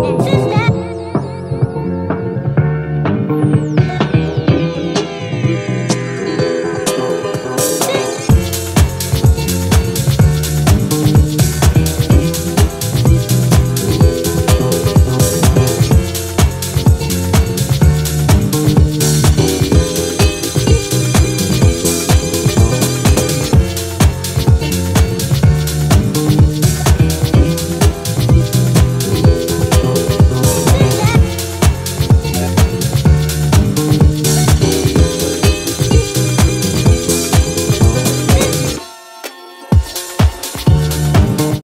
It's just